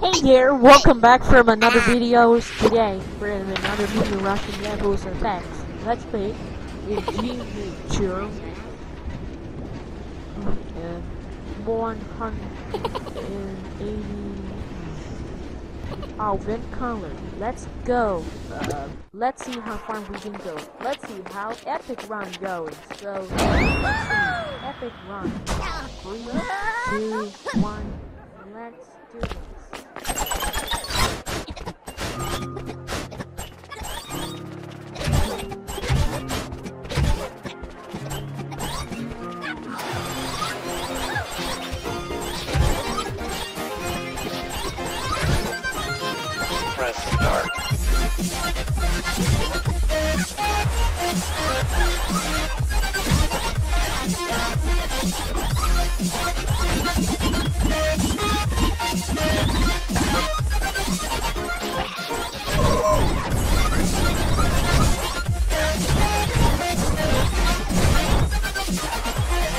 Hey there, welcome back from another video. Today, we're in another video Russian levels effects. Let's play in G-Nature. And 180 Alvin color. Let's go. Uh, let's see how far we can go. Let's see how epic run goes. So, epic run. Three, two, one. Let's do this.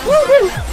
Woohoo!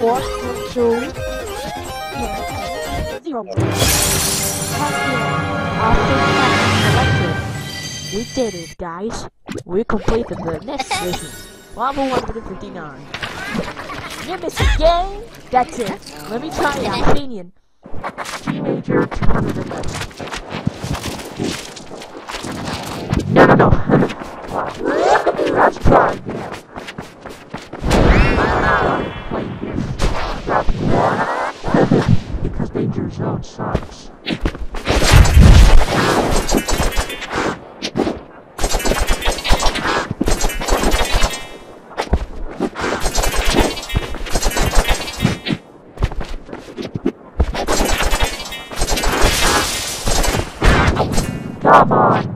Four, two, zero. We did it, guys. We completed the next mission. Level 159. Nemesis game. That's it. Let me try it. Opinion. Major 211. No, no, no. Let's try again. Playing this. Because Danger Zone sucks. Come on.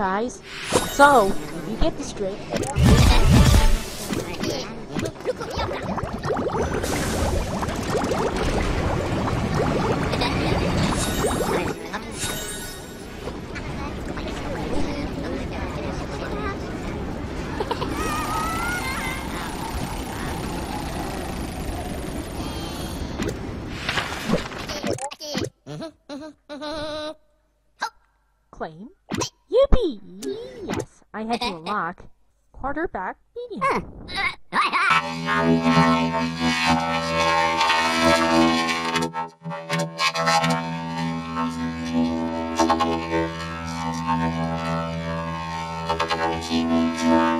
Guys. So, you get this straight, quarterback beating.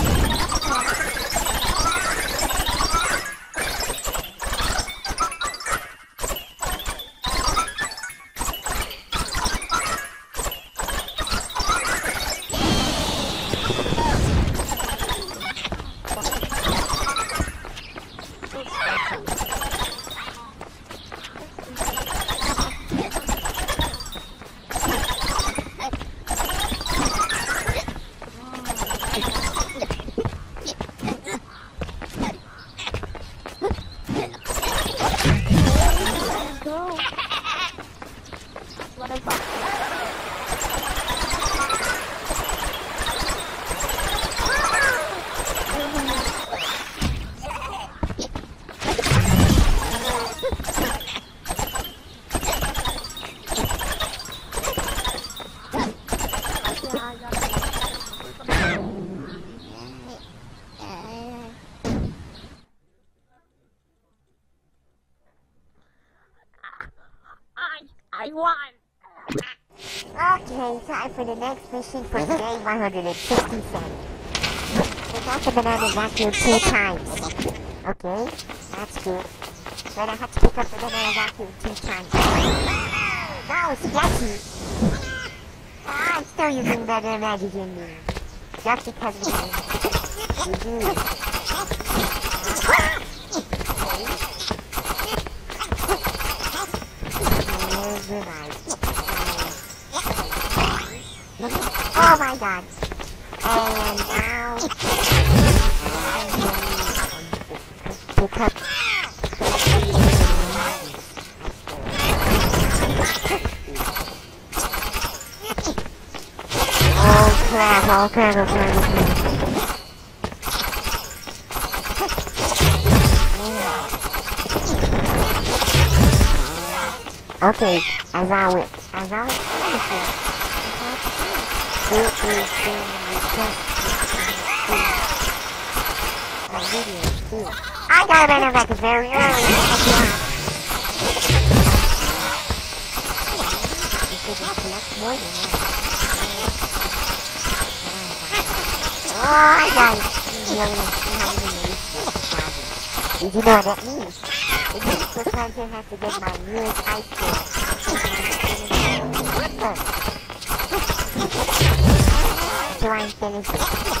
for the next mission for day 167. We got the banana vacuum two times. Okay, that's good. But I have to pick up the banana vacuum two times. That was sketchy. Ah, I'm still using better magic in me. Just because we do. Very nice. Oh my god. And now... Pick up... Oh crap, oh crap. Okay, I got it. Got it. It is being requested. I got a banner back very early. Oh, I got it. You know what that means? It means the content has to get my newest high school. So I'm finished.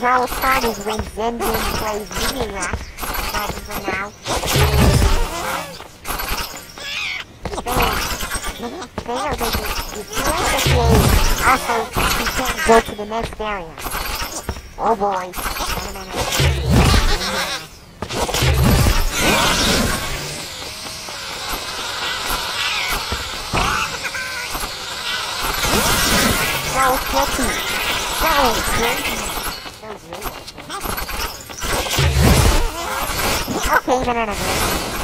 well started with them being played video last, but for now, they are going destroy the game. Also, you can't go to the next area. Oh boy. So, Kitty. So, Kitty. ているので。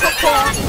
Cocoa.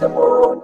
The moon.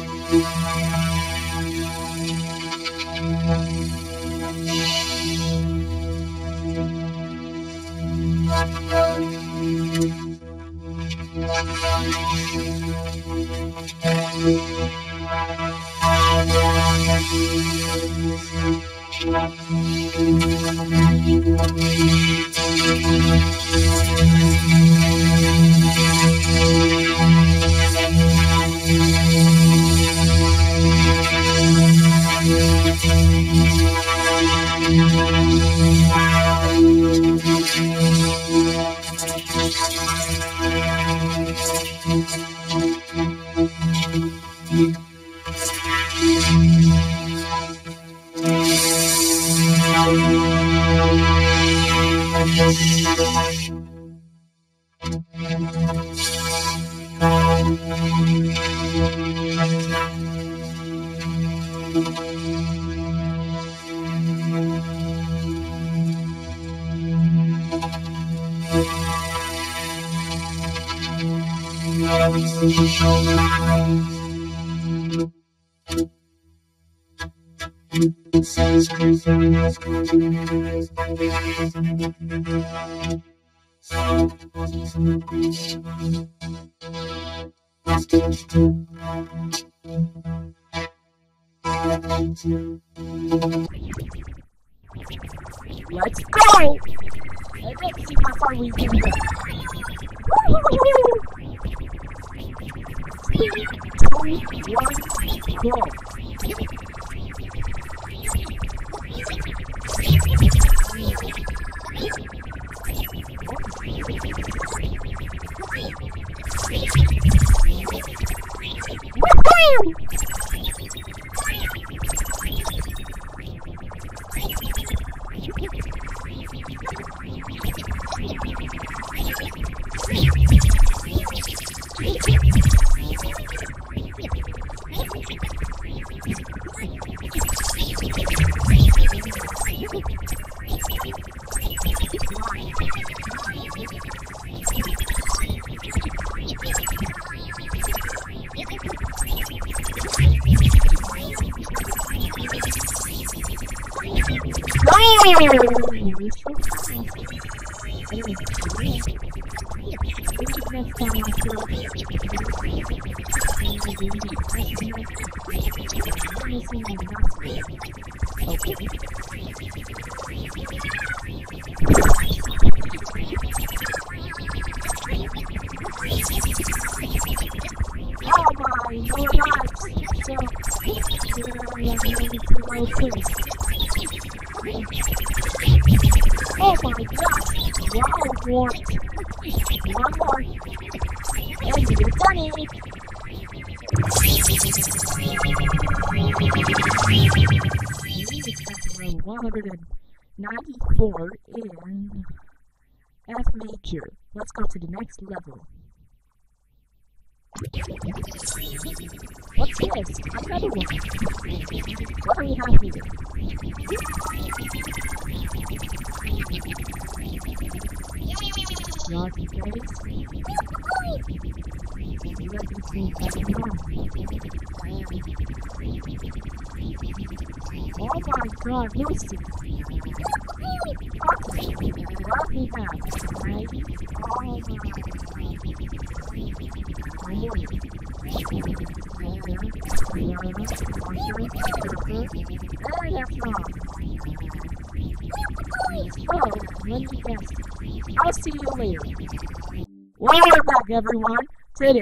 Let's go! Let's see how far we can go. Three, two, one, go! 194 in F major. Let's go to the next level. What's this? Another one. What me see if I can run. Oh? Oh. I'll see you later. Welcome back, everyone. Today,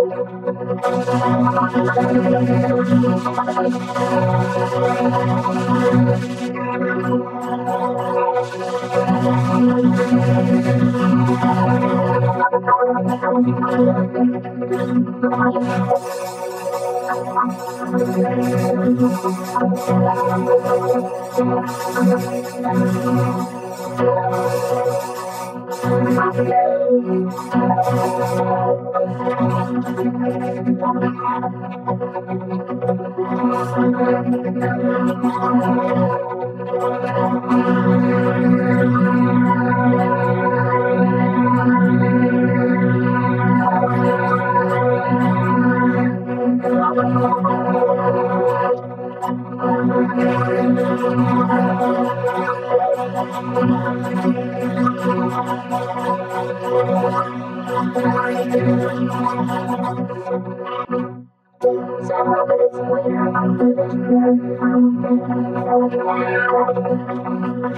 Several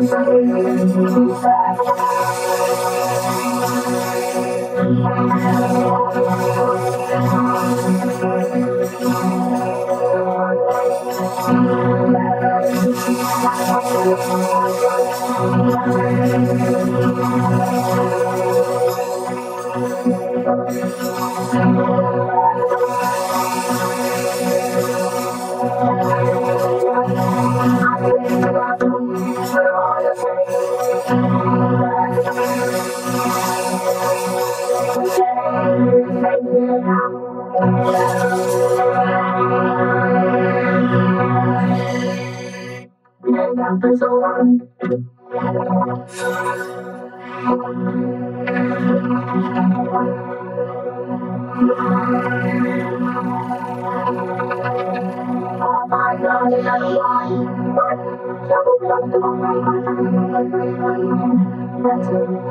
Let's go, let's go.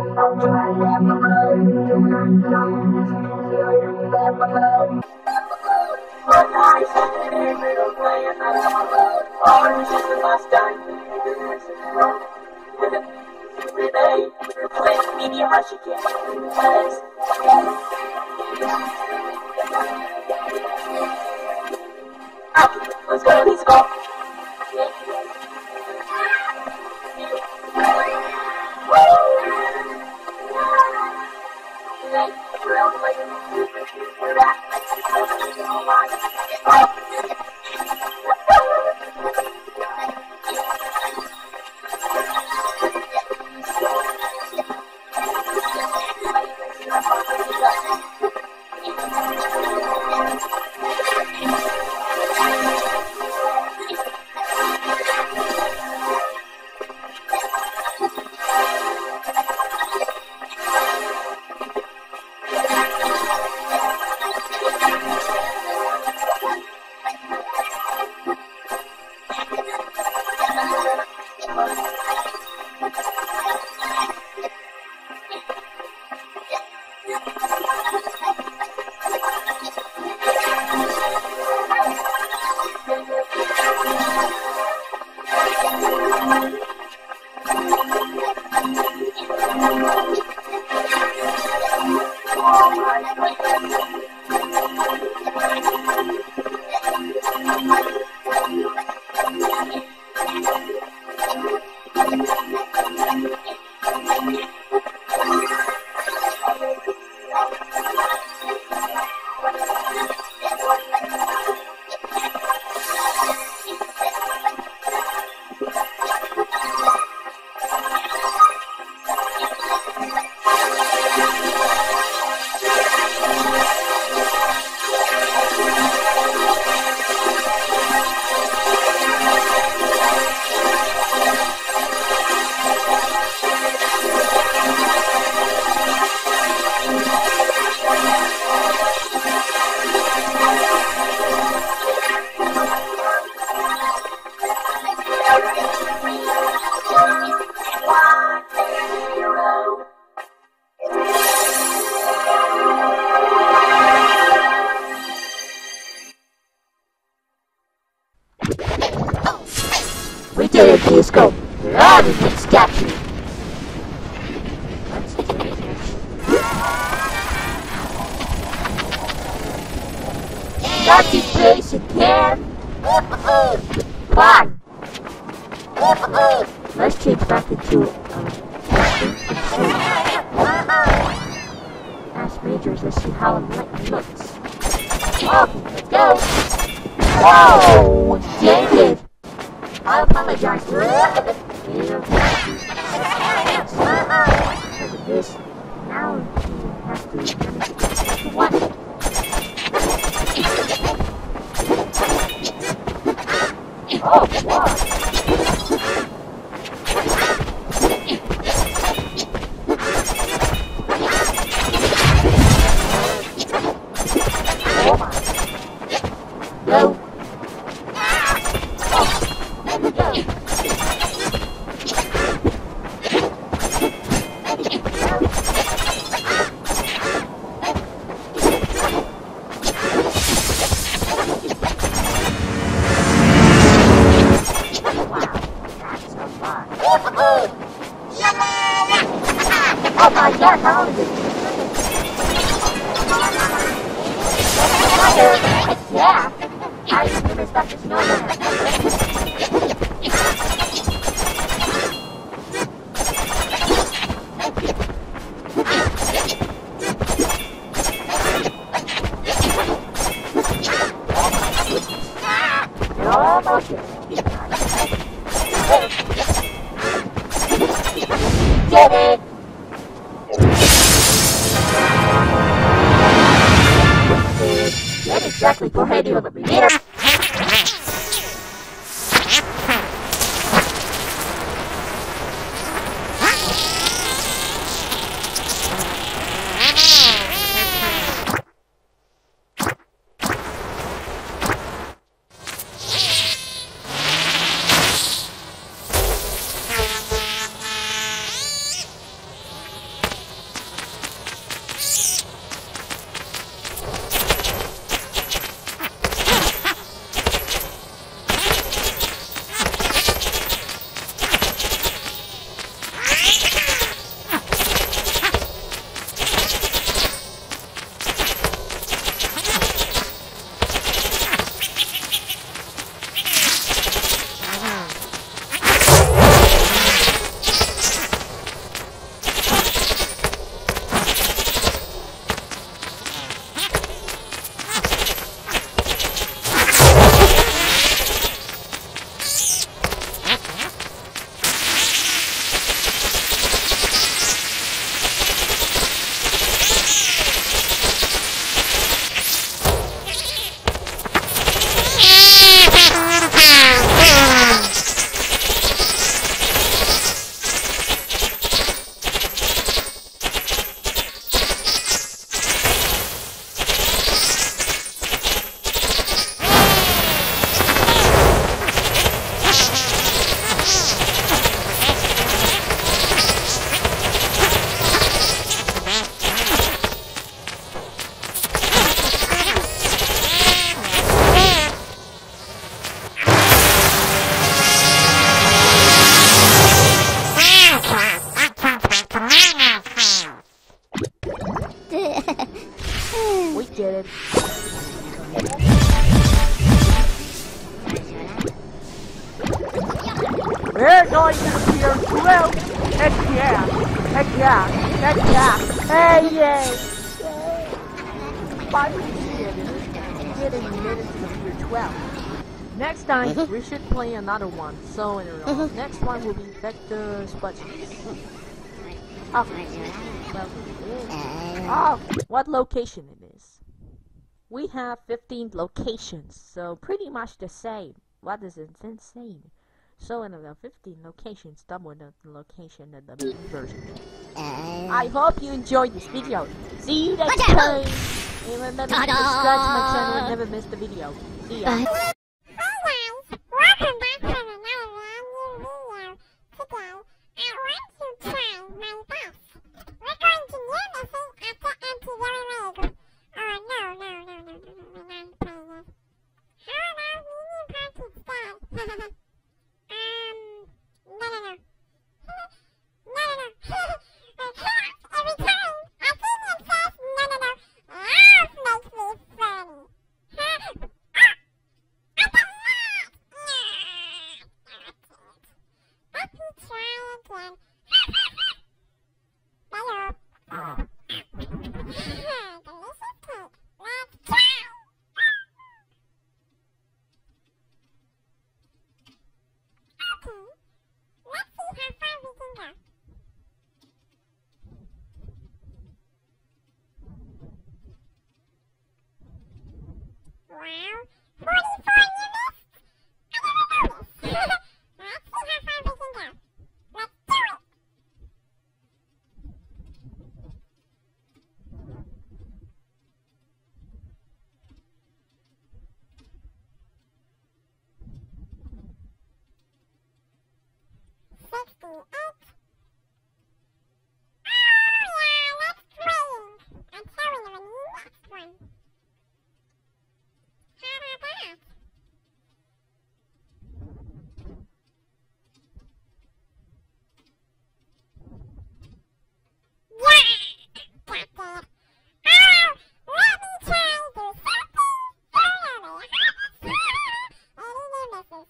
Get it! Get exactly for Yeah, That's back. Hey, yay. By the way, 12. Next time, mm-hmm. we should play another one. So, in mm-hmm. next one will be Vector budget. Oh. oh, what location it is? We have 15 locations, so pretty much the same. What is it? Insane. So in the 15 locations, double the location of the main version. I hope you enjoyed this video. See you next time. And remember to subscribe to my channel and never miss the video. See ya. Hey guys, welcome back um, no, no, no. no, no, no. Every time. No, no, no. Makes me. Let me try again. Delicious cake. Let's try. Okay. Let's see how far we can go. Wow. 44 units? I never noticed. Let's see how far we can go. Let's do it. Sixty-eight. Oh yeah, let's play. I'm telling you, the next one. How about that? Yeah! Got that. Oh, let me try to do something. Any misses.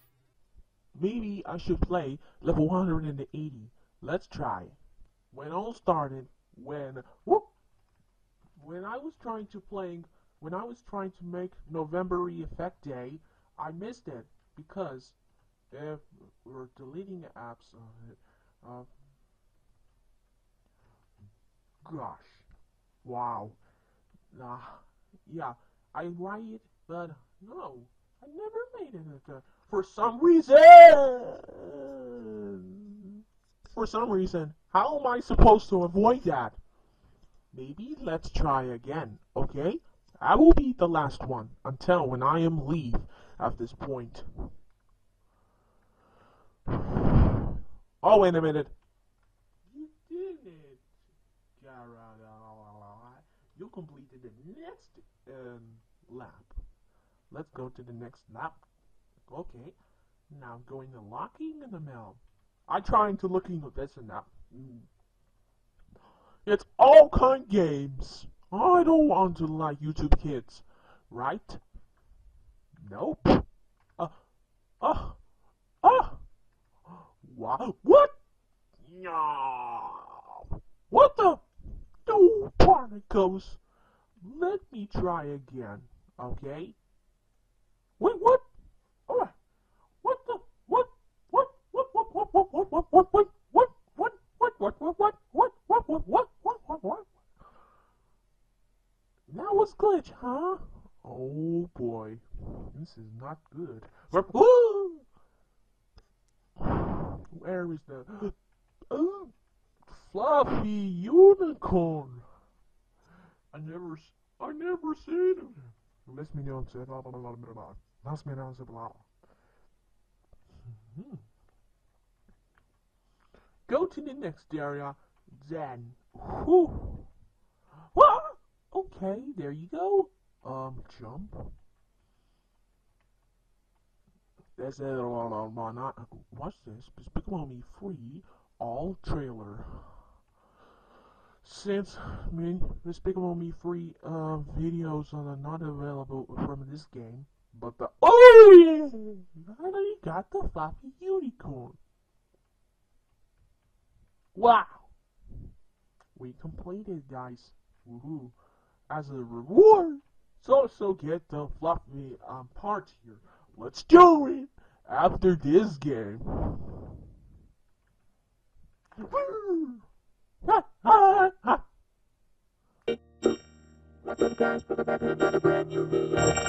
Maybe I should play level 180. Let's try. When all started, when whoop, when I was trying to playing, when I was trying to make November Effect Day, I missed it because if we're deleting apps, uh, uh, gosh, wow, nah, yeah, I write it, but no, I never made it. For some reason, for some reason, how am I supposed to avoid that? Maybe let's try again, okay? I will be the last one until when I am leave at this point. Oh, wait a minute. You did it. You completed the next um, lap. Let's go to the next lap. Okay. Now I'm going to locking in the mail. I trying to looking at this and that. Mm. It's all kind games. I don't want to like YouTube kids, right? Nope. Uh, uh, uh. Wow. What? No. What the? No particles. Let me try again, okay? That was glitch, huh? Oh boy, this is not good. Where is the oh, fluffy unicorn? I never, I never seen him. Laisse me know, c'est blah blah blah blah blah. Me know, blah. Go to the next area, then. Whew. Well, okay, there you go. Um, jump. That's it. Not watch this. Despicable Me Free all trailer. Since I mean Despicable Me Free uh, videos are not available from this game, but the oh yeah, finally got the floppy unicorn. Wow. We completed, guys. Woohoo! As a reward, so also get the fluffy um, part here. Let's do it after this game. Woo! Ha, ha, ha. What's up, guys? Welcome back to another brand new video.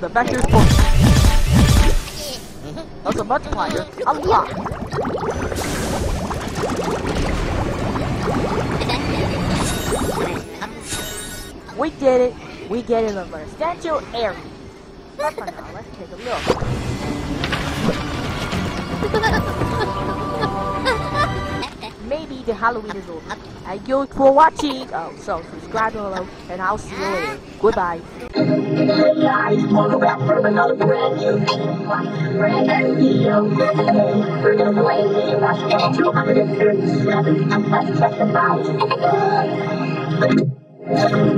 the vector's book. That's a multiplier. Unlocked. We did it. We get it over Statue area. But for now, let's take a look. Maybe the Halloween is over. Thank you for watching. Oh, so subscribe below, and I'll see you later. Goodbye. Hey guys, welcome back from another brand new brand new video. Today, we're gonna play a game that's called 237. Let's check them out.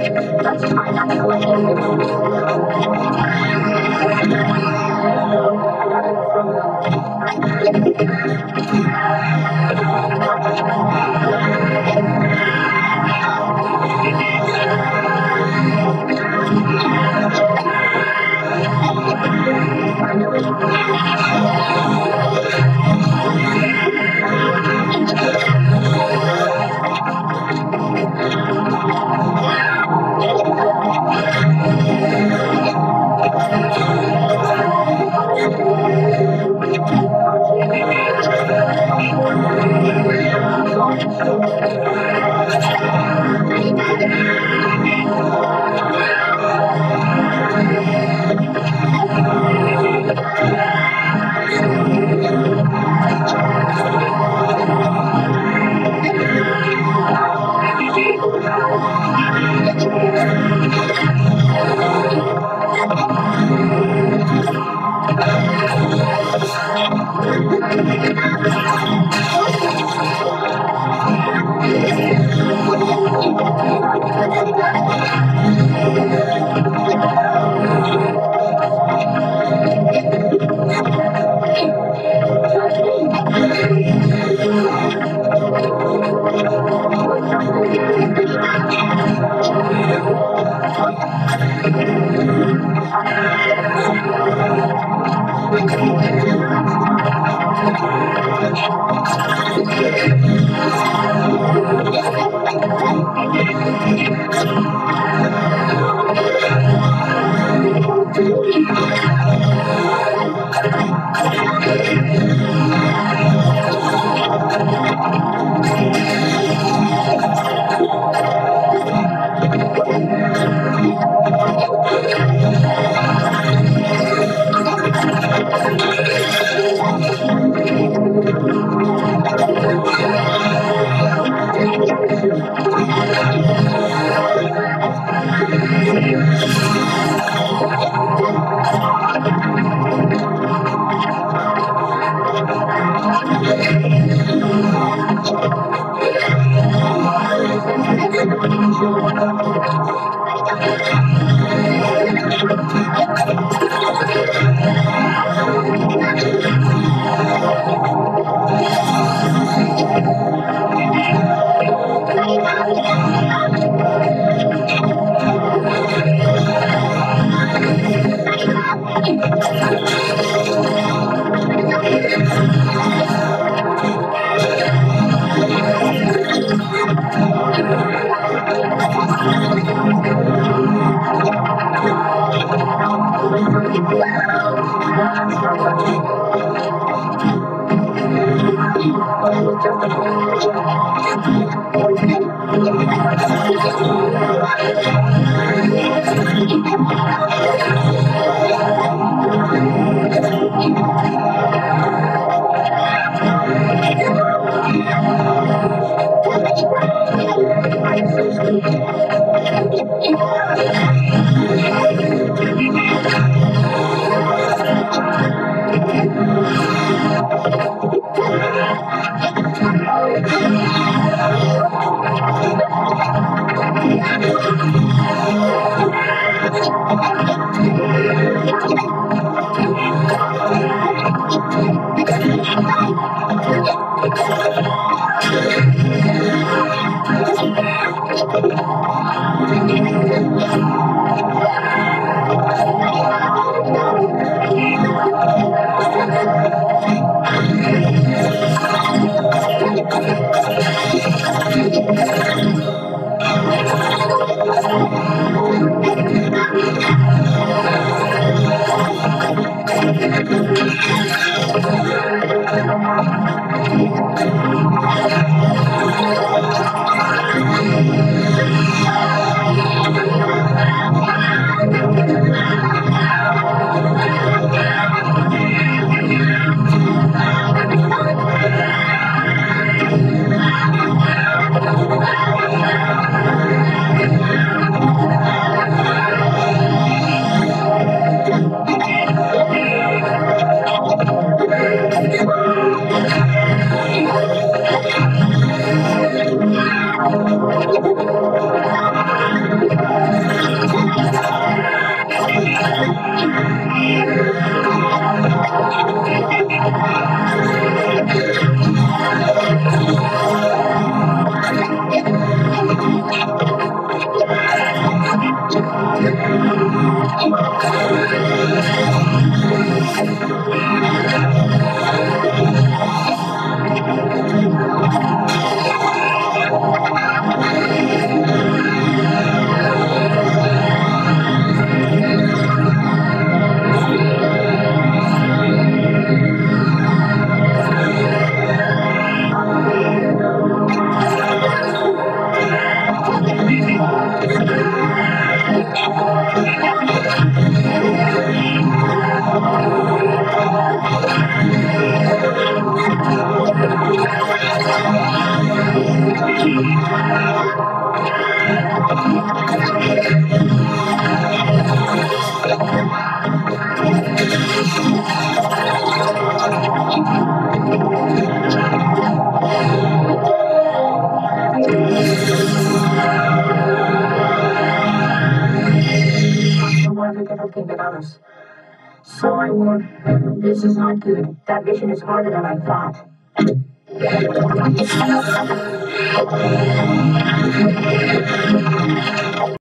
Let's try not to let That mission